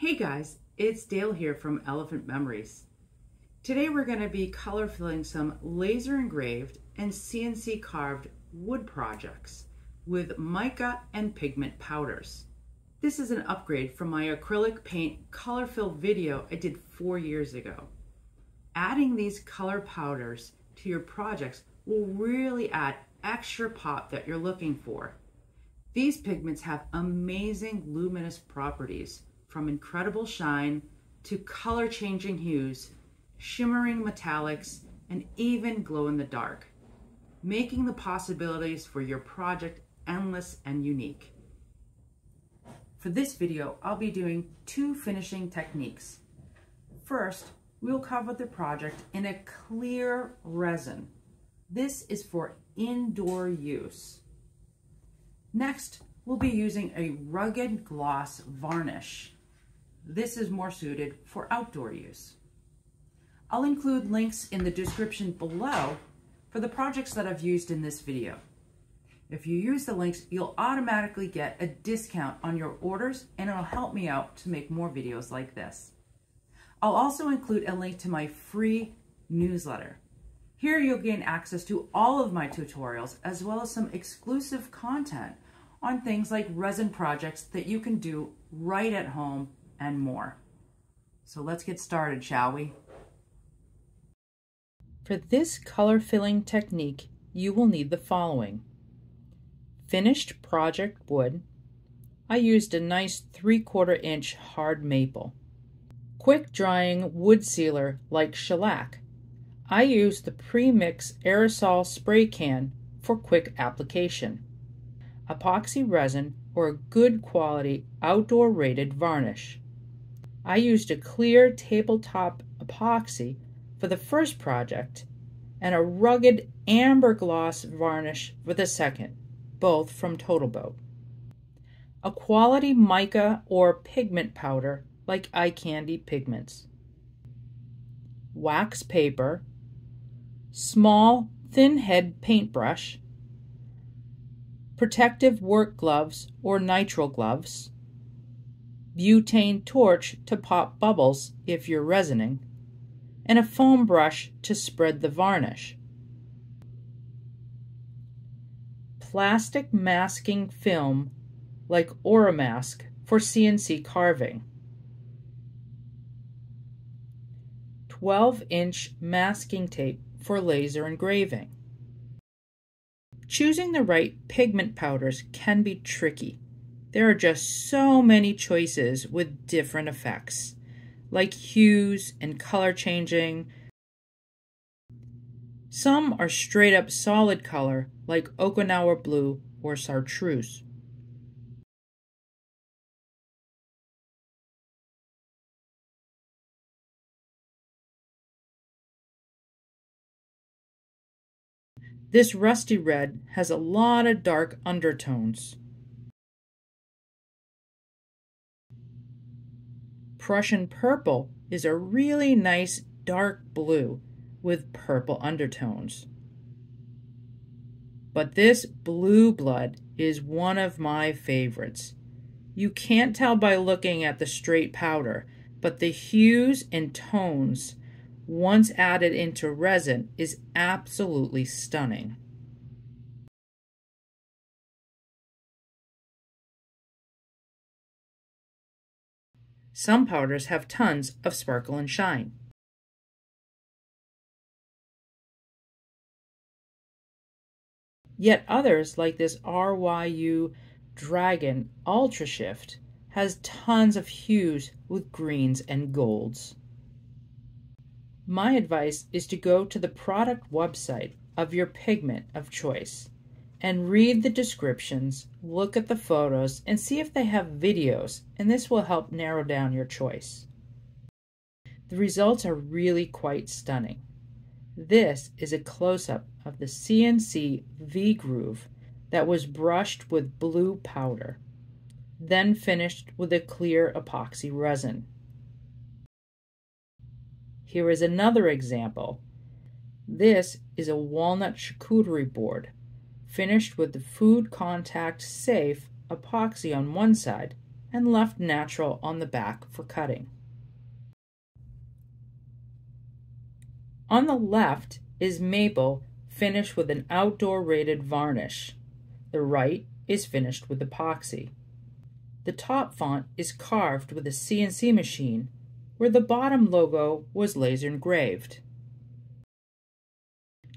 Hey guys, it's Dale here from Elephant Memories. Today we're going to be color filling some laser engraved and CNC carved wood projects with mica and pigment powders. This is an upgrade from my acrylic paint color fill video I did four years ago. Adding these color powders to your projects will really add extra pop that you're looking for. These pigments have amazing luminous properties from incredible shine to color changing hues, shimmering metallics, and even glow in the dark, making the possibilities for your project endless and unique. For this video, I'll be doing two finishing techniques. First, we'll cover the project in a clear resin. This is for indoor use. Next, we'll be using a rugged gloss varnish. This is more suited for outdoor use. I'll include links in the description below for the projects that I've used in this video. If you use the links, you'll automatically get a discount on your orders and it'll help me out to make more videos like this. I'll also include a link to my free newsletter. Here you'll gain access to all of my tutorials as well as some exclusive content on things like resin projects that you can do right at home and more. So let's get started, shall we? For this color filling technique, you will need the following. Finished project wood. I used a nice 3 quarter inch hard maple. Quick drying wood sealer like shellac. I used the pre-mix aerosol spray can for quick application epoxy resin, or a good quality outdoor rated varnish. I used a clear tabletop epoxy for the first project and a rugged amber gloss varnish for the second, both from TotalBoat. A quality mica or pigment powder like eye candy pigments. Wax paper, small thin head paintbrush, protective work gloves or nitrile gloves, butane torch to pop bubbles if you're resining, and a foam brush to spread the varnish. Plastic masking film like Oramask for CNC carving. 12 inch masking tape for laser engraving. Choosing the right pigment powders can be tricky. There are just so many choices with different effects, like hues and color changing. Some are straight up solid color, like Okinawa blue or chartreuse. This rusty red has a lot of dark undertones. Prussian purple is a really nice dark blue with purple undertones. But this blue blood is one of my favorites. You can't tell by looking at the straight powder, but the hues and tones once added into resin is absolutely stunning. Some powders have tons of sparkle and shine. Yet others, like this RYU Dragon Ultra Shift, has tons of hues with greens and golds. My advice is to go to the product website of your pigment of choice and read the descriptions, look at the photos, and see if they have videos, and this will help narrow down your choice. The results are really quite stunning. This is a close-up of the CNC V-groove that was brushed with blue powder, then finished with a clear epoxy resin. Here is another example. This is a walnut charcuterie board, finished with the food contact safe epoxy on one side and left natural on the back for cutting. On the left is maple finished with an outdoor rated varnish. The right is finished with epoxy. The top font is carved with a CNC machine where the bottom logo was laser engraved.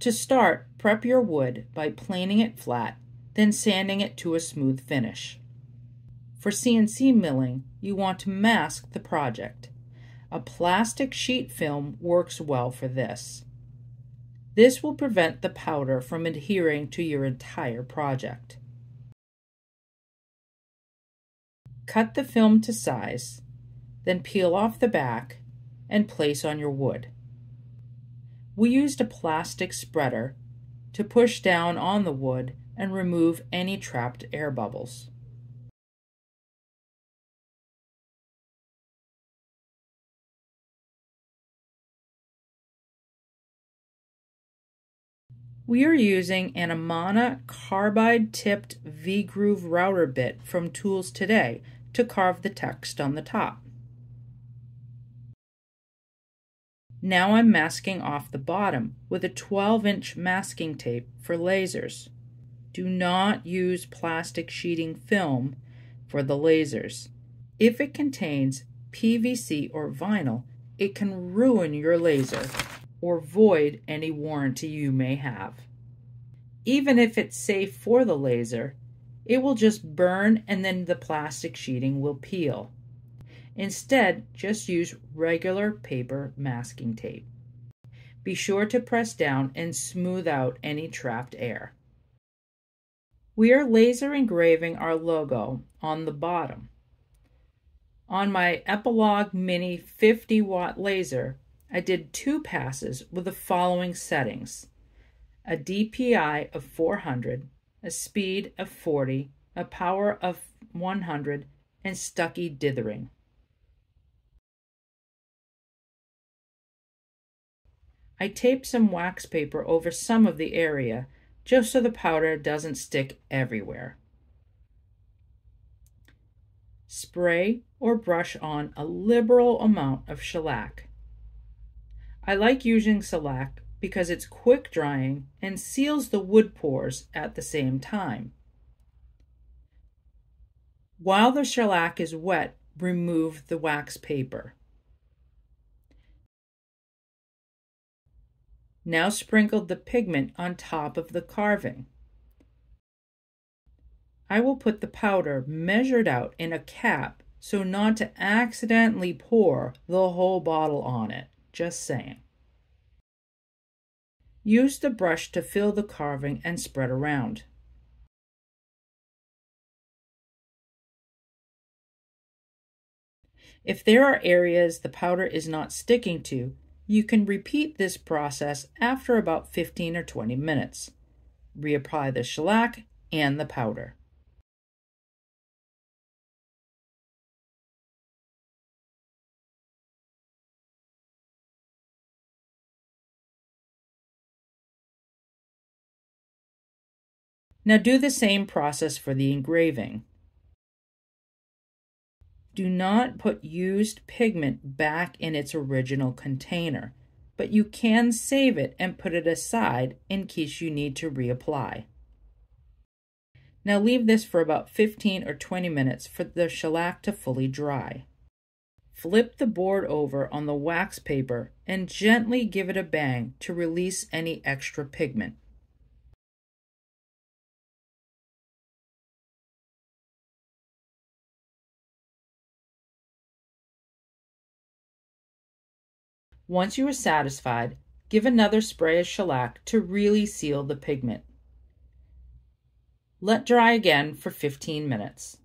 To start, prep your wood by planing it flat, then sanding it to a smooth finish. For CNC milling, you want to mask the project. A plastic sheet film works well for this. This will prevent the powder from adhering to your entire project. Cut the film to size, then peel off the back and place on your wood. We used a plastic spreader to push down on the wood and remove any trapped air bubbles. We are using an Amana carbide tipped V-groove router bit from Tools Today to carve the text on the top. Now I'm masking off the bottom with a 12 inch masking tape for lasers. Do not use plastic sheeting film for the lasers. If it contains PVC or vinyl, it can ruin your laser or void any warranty you may have. Even if it's safe for the laser, it will just burn and then the plastic sheeting will peel. Instead, just use regular paper masking tape. Be sure to press down and smooth out any trapped air. We are laser engraving our logo on the bottom. On my Epilog Mini 50 watt laser, I did two passes with the following settings a DPI of 400, a speed of 40, a power of 100, and Stucki dithering. I taped some wax paper over some of the area just so the powder doesn't stick everywhere. Spray or brush on a liberal amount of shellac. I like using shellac because it's quick drying and seals the wood pores at the same time. While the shellac is wet, remove the wax paper. Now sprinkle the pigment on top of the carving. I will put the powder measured out in a cap so not to accidentally pour the whole bottle on it. Just saying. Use the brush to fill the carving and spread around. If there are areas the powder is not sticking to, you can repeat this process after about 15 or 20 minutes. Reapply the shellac and the powder. Now do the same process for the engraving. Do not put used pigment back in its original container, but you can save it and put it aside in case you need to reapply. Now leave this for about 15 or 20 minutes for the shellac to fully dry. Flip the board over on the wax paper and gently give it a bang to release any extra pigment. Once you are satisfied, give another spray of shellac to really seal the pigment. Let dry again for 15 minutes.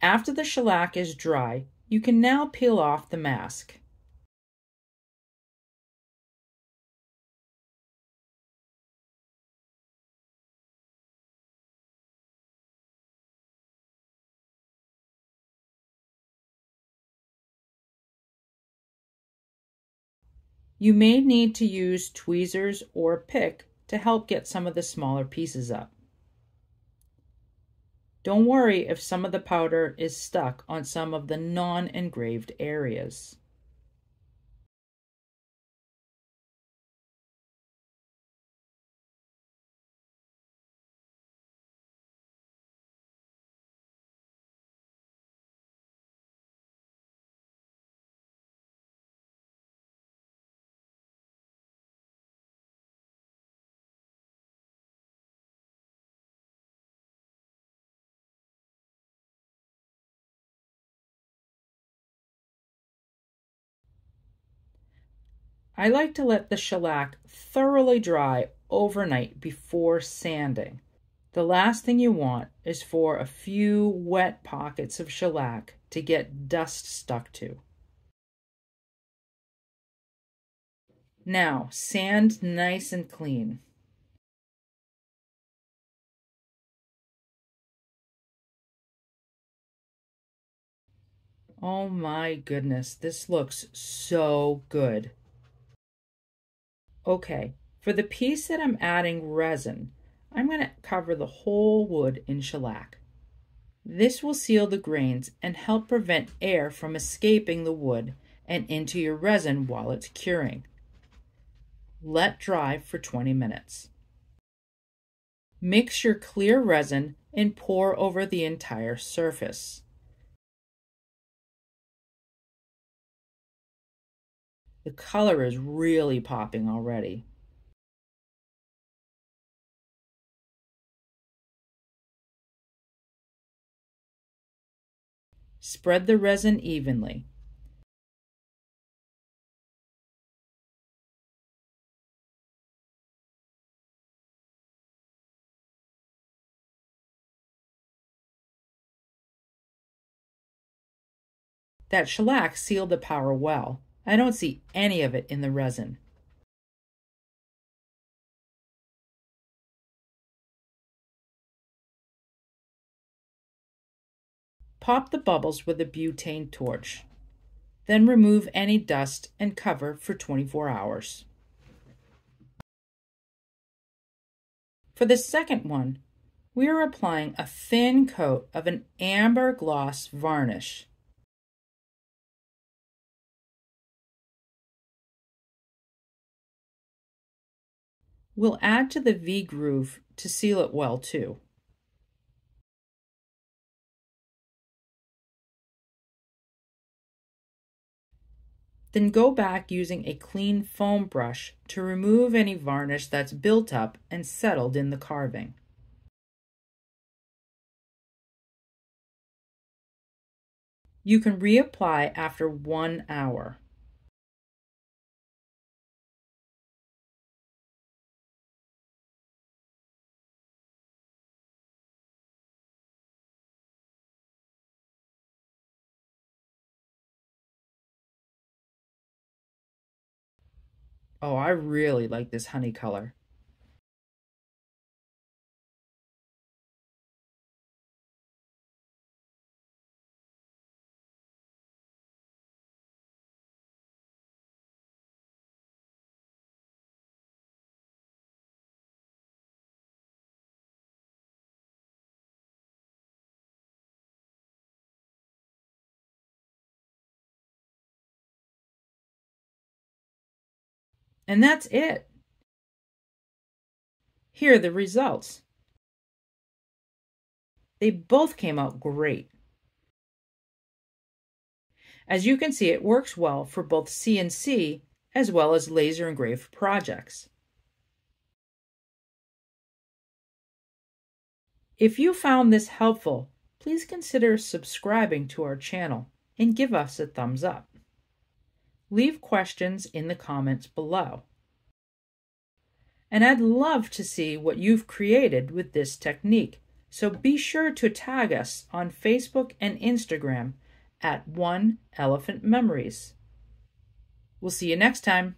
After the shellac is dry, you can now peel off the mask. You may need to use tweezers or pick to help get some of the smaller pieces up. Don't worry if some of the powder is stuck on some of the non-engraved areas. I like to let the shellac thoroughly dry overnight before sanding. The last thing you want is for a few wet pockets of shellac to get dust stuck to. Now, sand nice and clean. Oh my goodness, this looks so good. Okay, for the piece that I'm adding resin, I'm going to cover the whole wood in shellac. This will seal the grains and help prevent air from escaping the wood and into your resin while it's curing. Let dry for 20 minutes. Mix your clear resin and pour over the entire surface. The color is really popping already. Spread the resin evenly. That shellac sealed the power well. I don't see any of it in the resin. Pop the bubbles with a butane torch. Then remove any dust and cover for 24 hours. For the second one, we are applying a thin coat of an amber gloss varnish. We'll add to the V-groove to seal it well too. Then go back using a clean foam brush to remove any varnish that's built up and settled in the carving. You can reapply after one hour. Oh, I really like this honey color. And that's it. Here are the results. They both came out great. As you can see, it works well for both CNC as well as laser engraved projects. If you found this helpful, please consider subscribing to our channel and give us a thumbs up. Leave questions in the comments below. And I'd love to see what you've created with this technique, so be sure to tag us on Facebook and Instagram at One Elephant Memories. We'll see you next time.